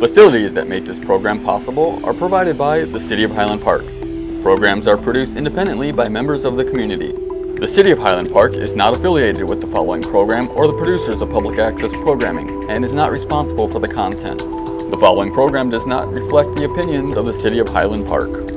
Facilities that make this program possible are provided by the City of Highland Park. Programs are produced independently by members of the community. The City of Highland Park is not affiliated with the following program or the producers of public access programming and is not responsible for the content. The following program does not reflect the opinions of the City of Highland Park.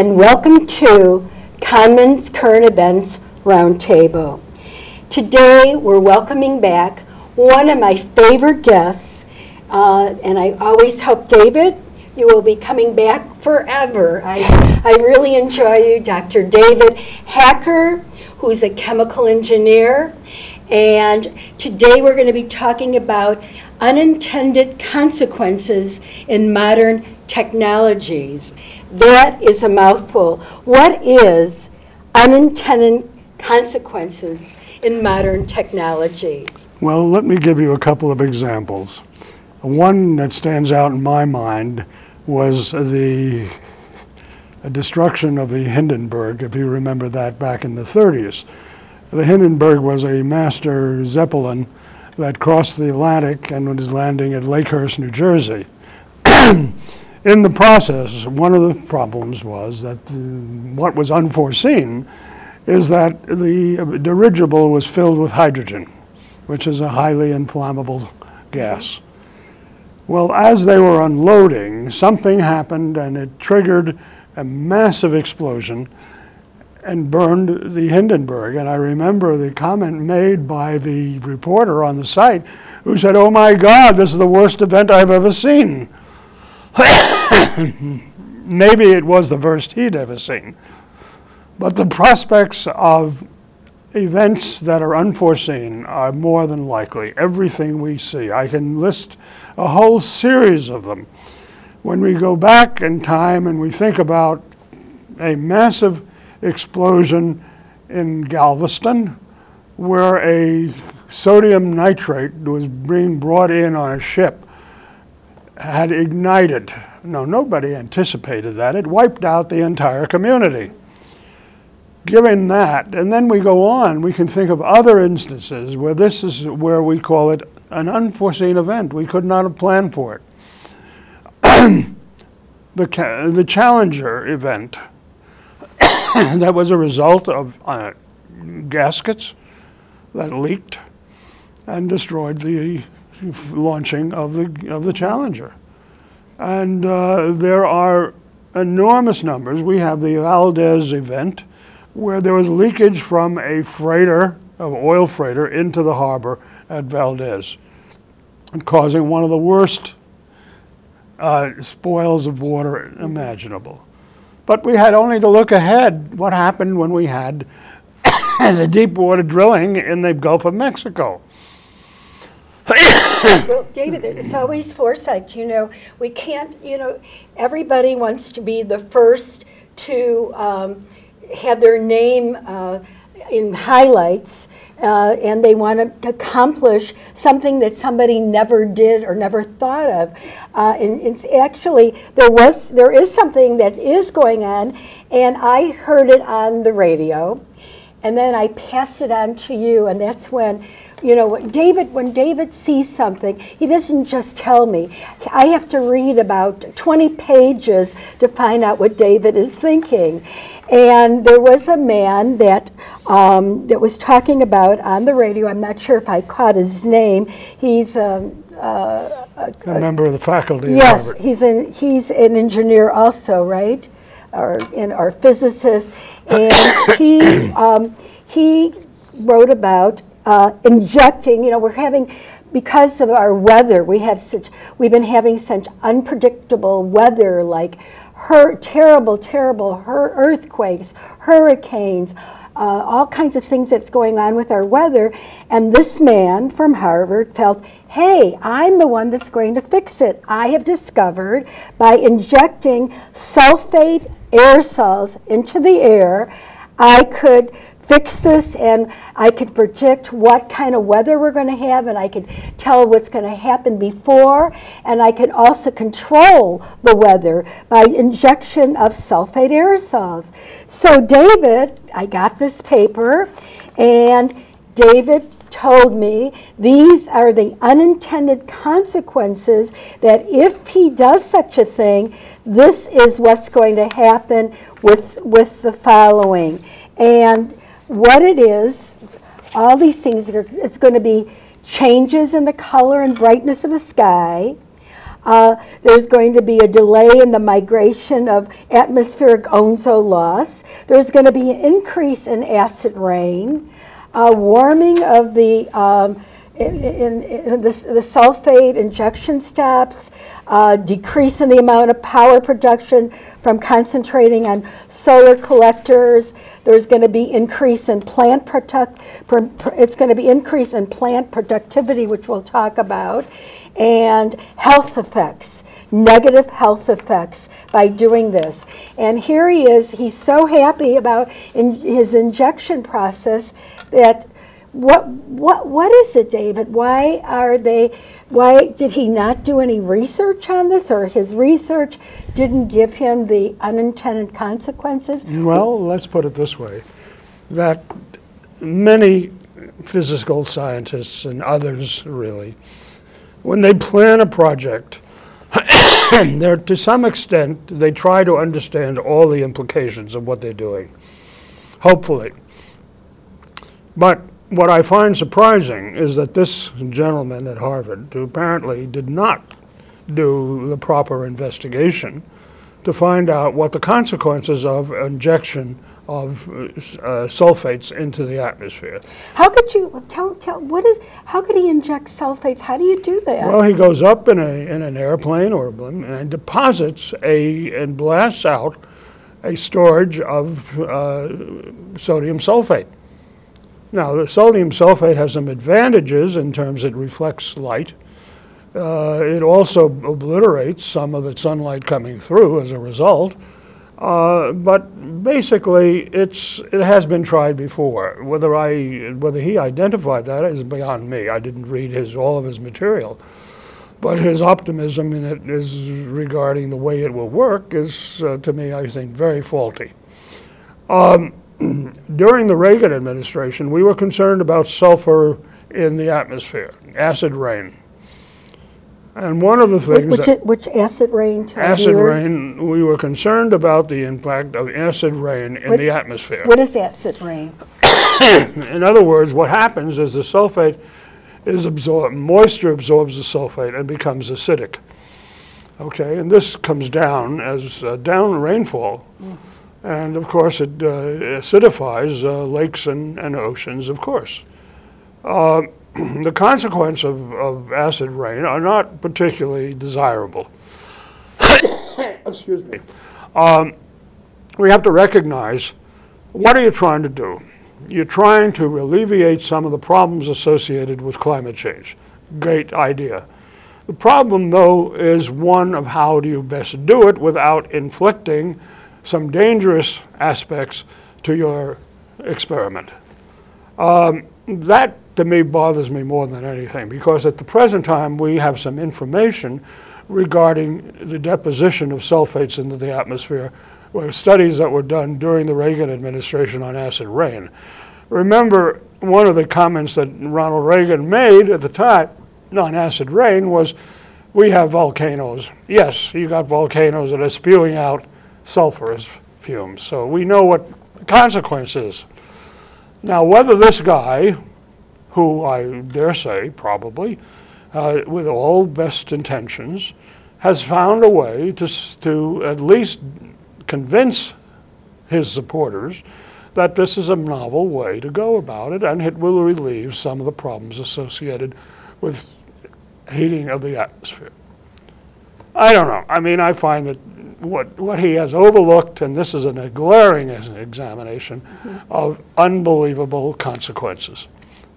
And welcome to Cahnmann's Current Events Roundtable. Today, we're welcoming back one of my favorite guests, uh, and I always hope, David, you will be coming back forever. I, I really enjoy you, Dr. David Hacker, who's a chemical engineer. And today we're going to be talking about unintended consequences in modern technologies. That is a mouthful. What is unintended consequences in modern technologies? Well, let me give you a couple of examples. One that stands out in my mind was the destruction of the Hindenburg, if you remember that back in the 30s. The Hindenburg was a master Zeppelin that crossed the Atlantic and was landing at Lakehurst, New Jersey. in the process, one of the problems was that uh, what was unforeseen is that the dirigible was filled with hydrogen, which is a highly inflammable gas. Well, as they were unloading, something happened and it triggered a massive explosion and burned the Hindenburg. And I remember the comment made by the reporter on the site who said, Oh my God, this is the worst event I've ever seen. Maybe it was the worst he'd ever seen. But the prospects of events that are unforeseen are more than likely. Everything we see. I can list a whole series of them. When we go back in time and we think about a massive explosion in Galveston, where a sodium nitrate was being brought in on a ship had ignited. No, nobody anticipated that. It wiped out the entire community. Given that, and then we go on, we can think of other instances where this is where we call it an unforeseen event. We could not have planned for it. the, the Challenger event, that was a result of uh, gaskets that leaked and destroyed the launching of the, of the Challenger. And uh, there are enormous numbers. We have the Valdez event, where there was leakage from a freighter, an oil freighter, into the harbor at Valdez, causing one of the worst uh, spoils of water imaginable. But we had only to look ahead what happened when we had the deep water drilling in the Gulf of Mexico. David, it's always foresight. You know, we can't, you know, everybody wants to be the first to um, have their name uh, in highlights. Uh, and they want to accomplish something that somebody never did or never thought of. Uh, and it's actually there was there is something that is going on, and I heard it on the radio, and then I passed it on to you, and that's when you know, David, when David sees something, he doesn't just tell me. I have to read about 20 pages to find out what David is thinking. And there was a man that um, that was talking about on the radio. I'm not sure if I caught his name. He's um, uh, a, a, member of the faculty. Yes, he's an he's an engineer also, right? Or in our physicist, and he um, he wrote about uh, injecting, you know, we're having, because of our weather, we have such, we've been having such unpredictable weather, like her, terrible, terrible her, earthquakes, hurricanes, uh, all kinds of things that's going on with our weather. And this man from Harvard felt, hey, I'm the one that's going to fix it. I have discovered by injecting sulfate aerosols into the air, I could fix this and I could predict what kind of weather we're going to have and I could tell what's going to happen before and I could also control the weather by injection of sulfate aerosols. So David, I got this paper and David told me these are the unintended consequences that if he does such a thing, this is what's going to happen with, with the following. And what it is, all these things, are, it's going to be changes in the color and brightness of the sky. Uh, there's going to be a delay in the migration of atmospheric ozone loss. There's going to be an increase in acid rain, uh, warming of the um, in, in, in the, the, sulfate injection steps, uh, decrease in the amount of power production from concentrating on solar collectors, there's going to be increase in plant product. It's going to be increase in plant productivity, which we'll talk about, and health effects, negative health effects by doing this. And here he is. He's so happy about in his injection process that what what what is it, David? Why are they? Why did he not do any research on this, or his research didn't give him the unintended consequences? Well, let's put it this way: that many physical scientists and others really, when they plan a project, they're to some extent they try to understand all the implications of what they're doing. Hopefully, but what I find surprising is that this gentleman at Harvard, who apparently did not do the proper investigation to find out what the consequences of injection of uh, sulfates into the atmosphere. How could you tell, tell what is how could he inject sulfates? How do you do that? Well, he goes up in a in an airplane or and deposits a and blasts out a storage of uh, sodium sulfate. Now, the sodium sulfate has some advantages in terms it reflects light. Uh, it also obliterates some of the sunlight coming through as a result. Uh, but basically, it's, it has been tried before. Whether, I, whether he identified that is beyond me. I didn't read his, all of his material. But his optimism in it is regarding the way it will work is, uh, to me, I think, very faulty. Um, during the Reagan administration, we were concerned about sulfur in the atmosphere, acid rain. And one of the things which, that, which acid rain? Acid rain. We were concerned about the impact of acid rain in what, the atmosphere. What is acid rain? in other words, what happens is the sulfate is absorbed, moisture absorbs the sulfate and becomes acidic. Okay, and this comes down as uh, down rainfall. Mm. And of course, it uh, acidifies uh, lakes and, and oceans, of course. Uh, the consequence of, of acid rain are not particularly desirable. Excuse me. Um, we have to recognize what are you trying to do? You're trying to alleviate some of the problems associated with climate change. Great idea. The problem, though, is one of how do you best do it without inflicting some dangerous aspects to your experiment. Um, that to me bothers me more than anything because at the present time we have some information regarding the deposition of sulfates into the atmosphere, studies that were done during the Reagan administration on acid rain. Remember, one of the comments that Ronald Reagan made at the time on acid rain was, we have volcanoes. Yes, you got volcanoes that are spewing out sulfurous fumes. So we know what the consequence is. Now, whether this guy, who I dare say probably, uh, with all best intentions, has found a way to, to at least convince his supporters that this is a novel way to go about it and it will relieve some of the problems associated with heating of the atmosphere. I don't know. I mean, I find that what, what he has overlooked, and this is a glaring as an examination of unbelievable consequences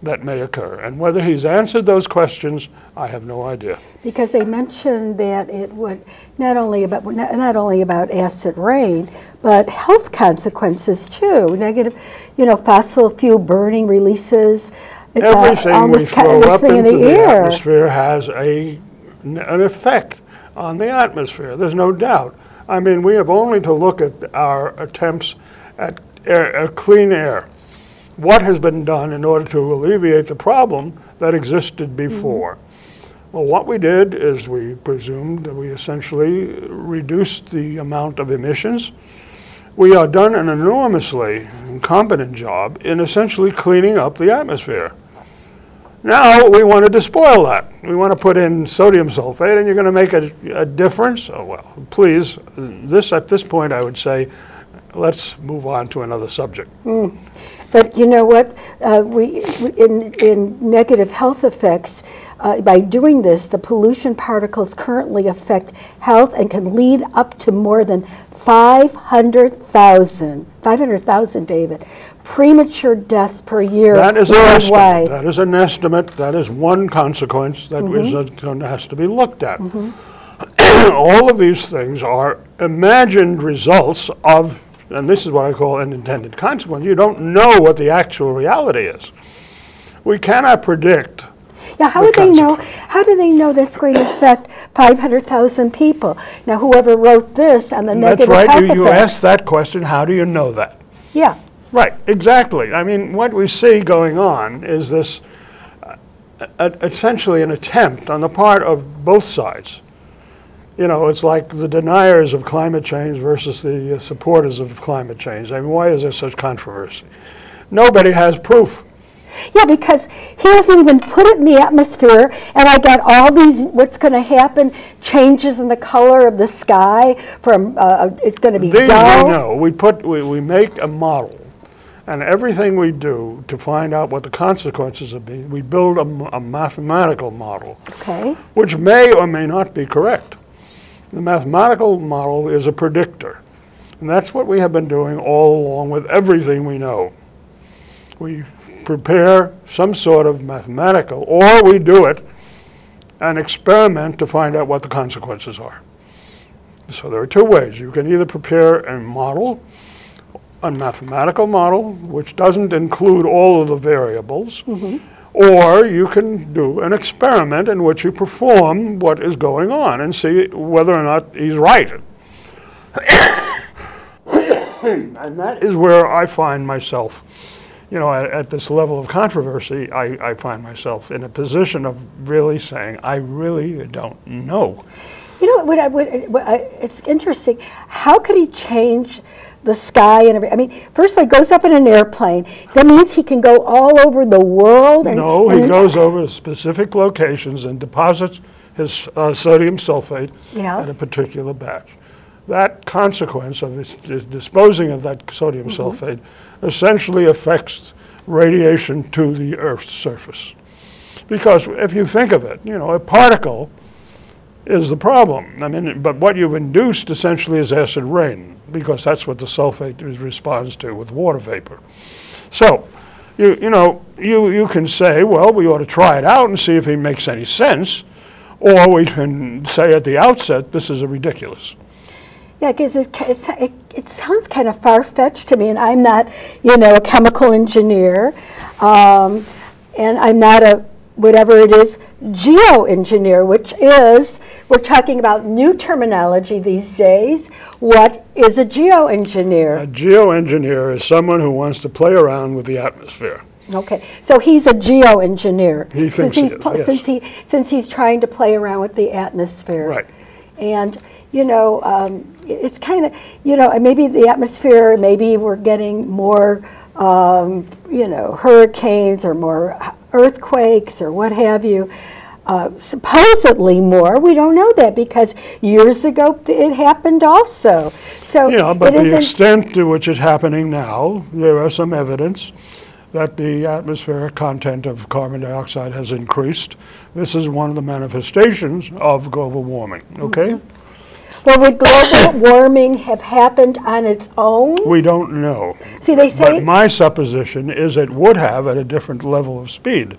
that may occur. And whether he's answered those questions, I have no idea. Because they mentioned that it would not only about not, not only about acid rain, but health consequences too. Negative, you know, fossil fuel burning releases. uh, Everything we throw up into the the atmosphere has a, an effect on the atmosphere. There's no doubt. I mean, we have only to look at our attempts at air, uh, clean air. What has been done in order to alleviate the problem that existed before? Well, what we did is we presumed that we essentially reduced the amount of emissions. We have done an enormously incompetent job in essentially cleaning up the atmosphere. Now we want to spoil that. We want to put in sodium sulfate, and you're going to make a, a difference. Oh well, please. This at this point, I would say, let's move on to another subject. But you know what? Uh, we, we in, in negative health effects, uh, by doing this, the pollution particles currently affect health and can lead up to more than 500,000, 500,000, David, premature death per year That is an estimate. worldwide. That is an estimate. That is one consequence that is, uh, going to- has to be looked at. All of these things are imagined results of, and this is what I call an intended consequence. You don't know what the actual reality is. We cannot predict Yeah, how the would they know? How do they know that's going to affect 500,000 people? Now, whoever wrote this on the That's negative That's right. You, you asked that question. How do you know that? Yeah. Right, exactly. I mean, what we see going on is this uh, uh, essentially an attempt on the part of both sides. You know, it's like the deniers of climate change versus the uh, supporters of climate change. I mean, why is there such controversy? Nobody has proof. Yeah, because he hasn't even put it in the atmosphere, and I got all these. What's going to happen? Changes in the color of the sky. From uh, it's going to be These dull. we know. We put we, we make a model, and everything we do to find out what the consequences of being, we build a mathematical model. Okay. which may or may not be correct. The mathematical model is a predictor. And that's what we have been doing all along with everything we know. We prepare some sort of mathematical, or we do it, an experiment to find out what the consequences are. So there are two ways. You can either prepare a model, a mathematical model, which doesn't include all of the variables, or you can do an experiment in which you perform what is going on and see whether or not he's right. and that is where I find myself, you know, at, at this level of controversy, I, I find myself in a position of really saying, I really don't know. You know what? I would. What I, it's interesting. How could he change the sky and everything? I mean, first of all, he goes up in an airplane. That means he can go all over the world. And, No, he goes over to specific locations and deposits his uh, sodium sulfate Yeah. at a particular batch. That consequence of his, his disposing of that sodium Mm-hmm. sulfate essentially affects radiation to the Earth's surface. Because if you think of it, you know, a particle is the problem. I mean, but what you've induced essentially is acid rain, because that's what the sulfate responds to with water vapor. So, you, you know, you, you can say, well, we ought to try it out and see if it makes any sense, or we can say at the outset, this is a ridiculous. Yeah, because it, it, it sounds kind of far fetched to me, and I'm not, you know, a chemical engineer, um, and I'm not a whatever it is geoengineer, which is we're talking about new terminology these days. What is a geoengineer? A geoengineer is someone who wants to play around with the atmosphere. Okay, so he's a geoengineer. He since thinks he he's is, yes. since he since he's trying to play around with the atmosphere. Right. And you know, um, it's kind of you know maybe the atmosphere. Maybe we're getting more um, you know hurricanes or more earthquakes or what have you. Uh, supposedly more. We don't know that because years ago it happened also. So Yeah, but the extent to which it's happening now, there are some evidence that the atmospheric content of carbon dioxide has increased. This is one of the manifestations of global warming, okay? Well, would global warming have happened on its own? We don't know. See, they say. But my supposition is it would have at a different level of speed.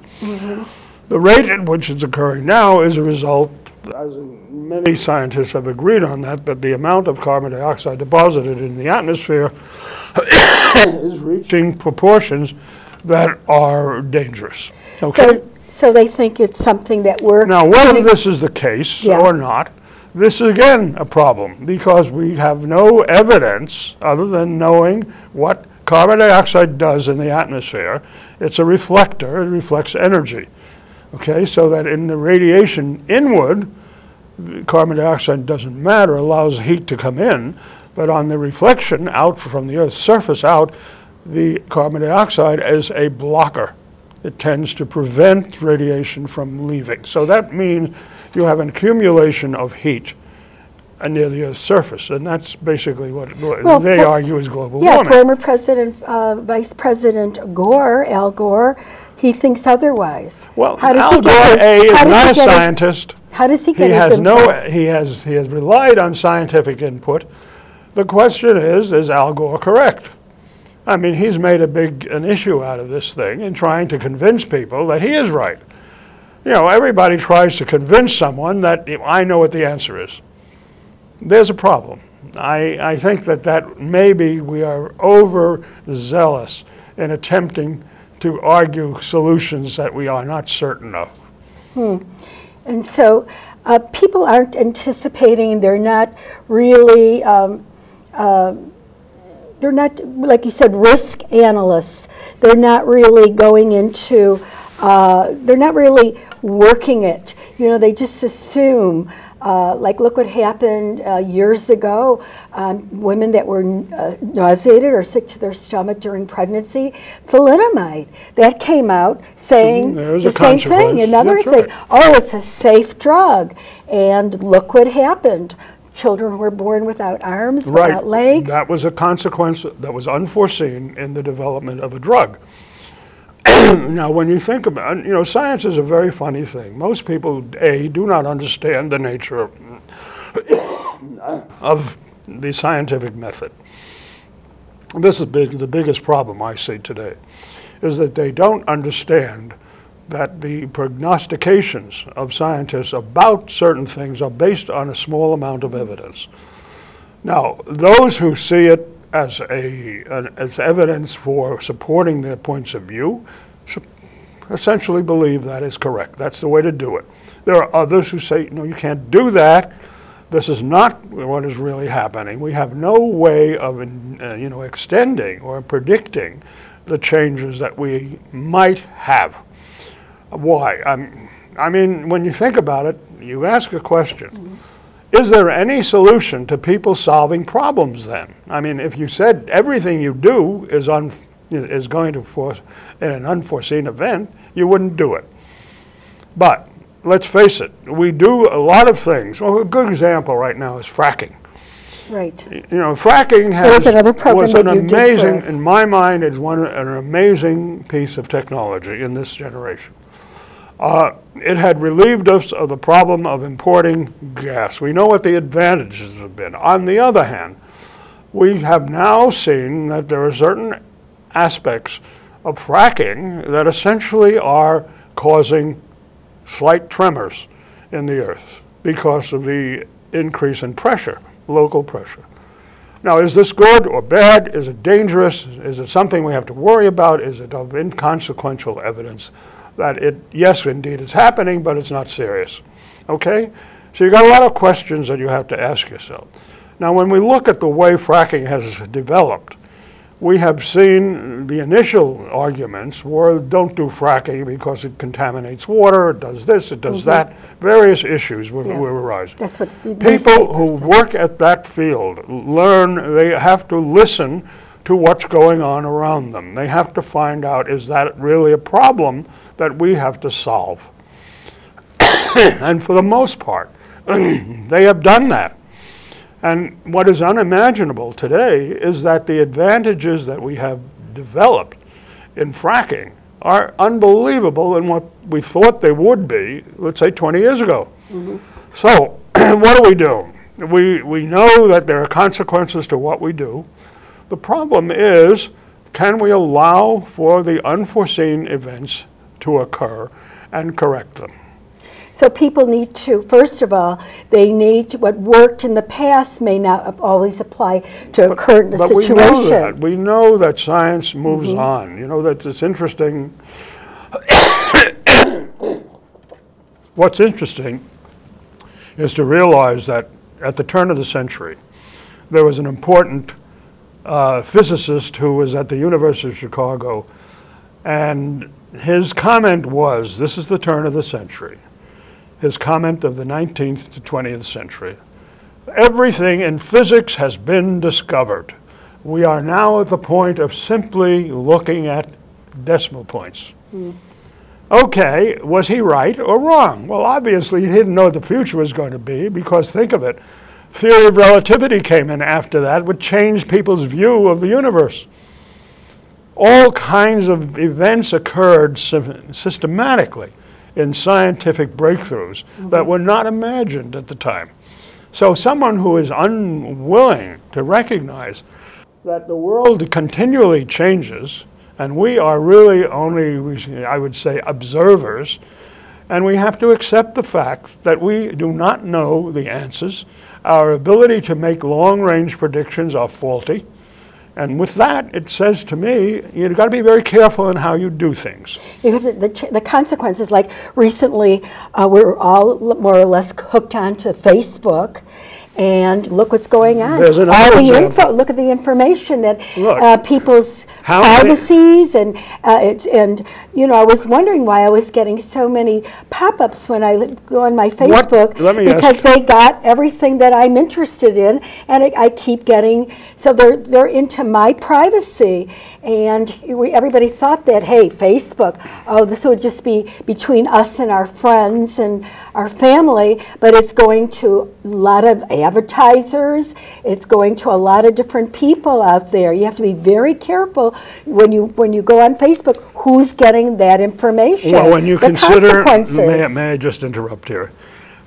The rate at which it's occurring now is a result, as many scientists have agreed on that, that the amount of carbon dioxide deposited in the atmosphere is reaching proportions that are dangerous. Okay? So, so they think it's something that we're. Now, whether this is the case Yeah. or not, this is again a problem because we have no evidence other than knowing what carbon dioxide does in the atmosphere. It's a reflector, it reflects energy. Okay, so that in the radiation inward, carbon dioxide doesn't matter, allows heat to come in, but on the reflection out from the Earth's surface out, the carbon dioxide is a blocker. It tends to prevent radiation from leaving. So that means you have an accumulation of heat near the Earth's surface, and that's basically what Well, they argue is global Yeah, warming. former President, uh, Vice President Gore, Al Gore, he thinks otherwise. well, How does Al he Gore his- A is how does not he a get his- scientist. How does he He get his has no, he has, he has relied on scientific input. The question is, is Al Gore correct? I mean, he's made a big, an issue out of this thing in trying to convince people that he is right. You know, everybody tries to convince someone that I know what the answer is. There's a problem. I, I think that that maybe we are overzealous in attempting to argue solutions that we are not certain of. And so uh, people aren't anticipating, they're not really, um, uh, they're not, like you said, risk analysts. They're not really going into, uh, they're not really working it. You know, they just assume, uh, like, look what happened uh, years ago. Um, women that were uh, nauseated or sick to their stomach during pregnancy, thalidomide. That came out saying Mm, there's the same thing. Another That's thing. right. Oh, it's a safe drug. And look what happened. Children were born without arms, Right. without legs. That was a consequence that was unforeseen in the development of a drug. now, when you think about, you know, science is a very funny thing. Most people, A, do not understand the nature of, of the scientific method. This is big, the biggest problem I see today, is that they don't understand that the prognostications of scientists about certain things are based on a small amount of evidence. Now, those who see it as a as evidence for supporting their points of view essentially believe that is correct. That's the way to do it. There are others who say, no, you can't do that. This is not what is really happening. We have no way of, uh, you know, extending or predicting the changes that we might have. Why? I'm, I mean, when you think about it, you ask a question. Is there any solution to people solving problems then? I mean, if you said everything you do is, un, is going to force in an unforeseen event, you wouldn't do it. But let's face it, we do a lot of things. Well, a good example right now is fracking. right. You know, fracking has was an that you did for amazing, in my mind, is one an amazing piece of technology in this generation. Uh, it had relieved us of the problem of importing gas. We know what the advantages have been. On the other hand, we have now seen that there are certain aspects of fracking that essentially are causing slight tremors in the earth because of the increase in pressure, local pressure. Now, is this good or bad? Is it dangerous? Is it something we have to worry about? Is it of inconsequential evidence that it, yes, indeed, it's happening, but it's not serious? Okay? So you've got a lot of questions that you have to ask yourself. Now, when we look at the way fracking has developed, we have seen the initial arguments were don't do fracking because it contaminates water, it does this, it does mm-hmm. that. Various issues were, Yeah. were arising. That's what People who work at that field learn, they have to listen to what's going on around them. They have to find out, is that really a problem that we have to solve? and for the most part, they have done that. And what is unimaginable today is that the advantages that we have developed in fracking are unbelievable in what we thought they would be, let's say 20 years ago. Mm-hmm. So, what do we do? we, we know that there are consequences to what we do. The problem is, can we allow for the unforeseen events to occur and correct them? So people need to, first of all, they need to, what worked in the past may not always apply to a current But situation. we know that. We know that science moves on. You know, that it's interesting. What's interesting is to realize that at the turn of the century, there was an important uh, physicist who was at the University of Chicago, and his comment was this is the turn of the century. His comment of the 19th to 20th century. Everything in physics has been discovered. We are now at the point of simply looking at decimal points. Hmm. Okay, was he right or wrong? Well, obviously, he didn't know what the future was going to be because think of it. Theory of relativity came in after that, which changed people's view of the universe. All kinds of events occurred sy- systematically in scientific breakthroughs that were not imagined at the time. So, someone who is unwilling to recognize that the world continually changes, and we are really only, I would say, observers, and we have to accept the fact that we do not know the answers. Our ability to make long range predictions are faulty. And with that, it says to me, you've got to be very careful in how you do things. You have the, the, the consequences, like recently, uh, we're all more or less hooked onto Facebook. And look what's going on. There's another all the info. Look at the information that uh, people's How and uh, it's and you know I was wondering why I was getting so many pop-ups when I go on my Facebook ask because you. they got everything that I'm interested in, and I, I keep getting so they're they're into my privacy, and we, everybody thought that hey Facebook, oh this would just be between us and our friends and our family, but it's going to a lot of advertisers, it's going to a lot of different people out there. You have to be very careful when you when you go on Facebook who's getting that information. Well, when you the consider, may, may I just interrupt here?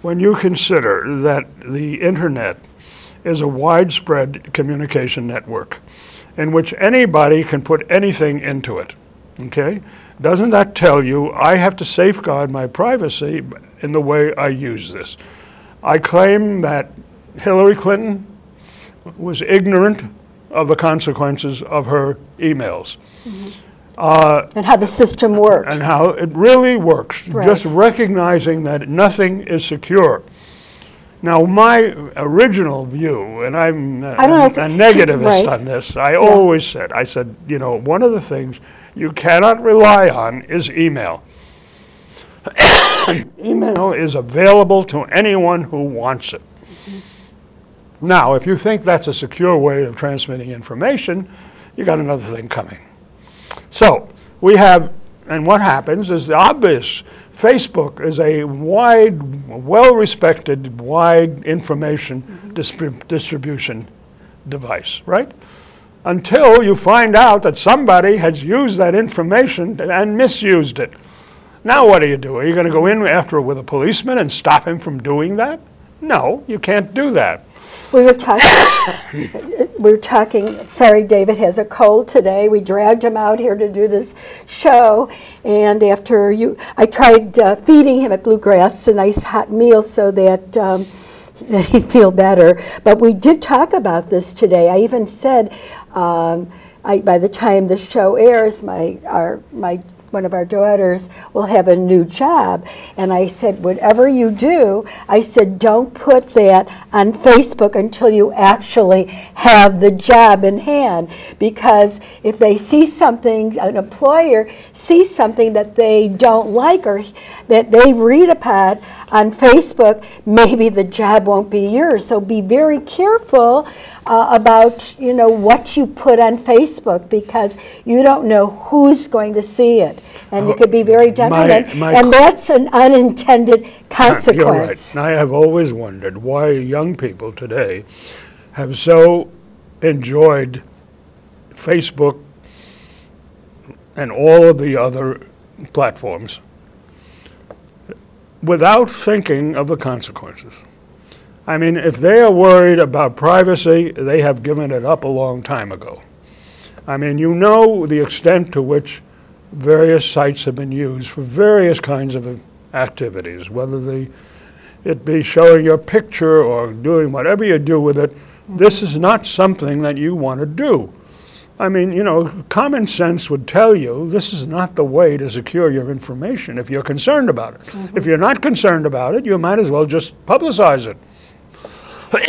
When you consider that the internet is a widespread communication network in which anybody can put anything into it, okay? Doesn't that tell you I have to safeguard my privacy in the way I use this? I claim that Hillary Clinton was ignorant of the consequences of her emails mm-hmm. uh, and how the system works. and how it really works. Right. Just recognizing that nothing is secure. Now, my original view, and I'm a, I don't know a negativist right. on this, I always said, I said, you know, one of the things you cannot rely on is email. email is available to anyone who wants it. Mm-hmm. Now, if you think that's a secure way of transmitting information, you got another thing coming. So we have, and what happens is the obvious. Facebook is a wide, well-respected, wide information distrib- distribution device, right? Until you find out that somebody has used that information and misused it. Now what do you do? Are you going to go in after it with a policeman and stop him from doing that? No, you can't do that. We were talking, we were talking, sorry, David has a cold today. We dragged him out here to do this show. And after you, I tried uh, feeding him at Bluegrass a nice hot meal so that, um, that he'd feel better. But we did talk about this today. I even said, um, I, by the time the show airs, my, our, my one of our daughters will have a new job. And I said, whatever you do, I said, don't put that on Facebook until you actually have the job in hand. Because if they see something, an employer sees something that they don't like or that they read about on Facebook, maybe the job won't be yours. So be very careful uh, about you know what you put on Facebook because you don't know who's going to see it, and it could be very detrimental. and that's an unintended consequence. You're right. consequence. I have always wondered why young people today have so enjoyed Facebook and all of the other platforms without thinking of the consequences. I mean, if they are worried about privacy, they have given it up a long time ago. I mean, you know the extent to which various sites have been used for various kinds of activities, whether they, it be showing your picture or doing whatever you do with it. This is not something that you want to do. I mean, you know, common sense would tell you this is not the way to secure your information if you're concerned about it. If mm-hmm. you're not concerned about it, you might as well just publicize it.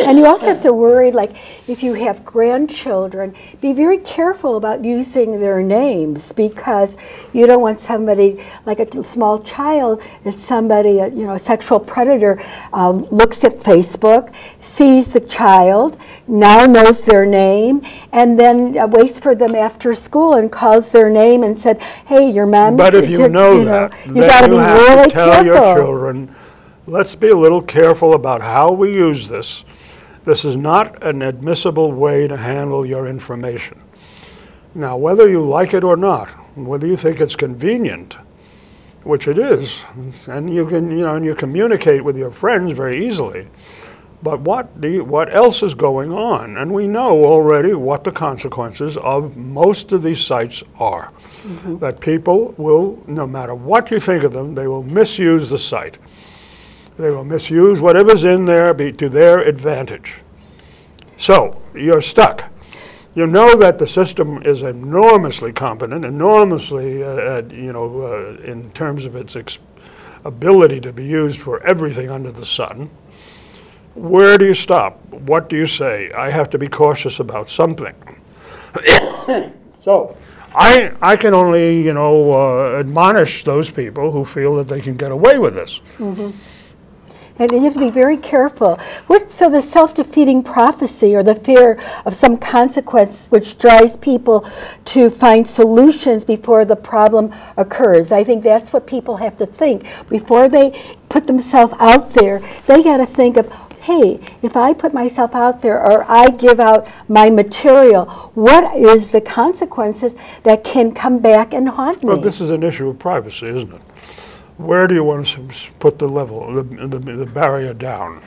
And you also have to worry, like, if you have grandchildren, be very careful about using their names because you don't want somebody, like a small child, if somebody, a, you know, a sexual predator, um, looks at Facebook, sees the child, now knows their name, and then uh, waits for them after school and calls their name and said, "Hey, your mom." But if you know that, you then got to you be really to tell careful. your children, let's be a little careful about how we use this. This is not an admissible way to handle your information. Now, whether you like it or not, whether you think it's convenient, which it is, and you can, you know, and you communicate with your friends very easily. But what you, what else is going on? And we know already what the consequences of most of these sites are. Mm-hmm. That people will, no matter what you think of them, they will misuse the site. They will misuse whatever's in there be, to their advantage. So you're stuck. You know that the system is enormously competent, enormously, uh, uh, you know, uh, in terms of its ex- ability to be used for everything under the sun. Where do you stop? What do you say? I have to be cautious about something. so, I, I can only, you know, uh, admonish those people who feel that they can get away with this. And you have to be very careful. What, so the self-defeating prophecy or the fear of some consequence which drives people to find solutions before the problem occurs. I think that's what people have to think. Before they put themselves out there, they got to think of, hey, if I put myself out there or I give out my material, what is the consequences that can come back and haunt me? Well, this is an issue of privacy, isn't it? Where do you want to put the level, the, the, the barrier down?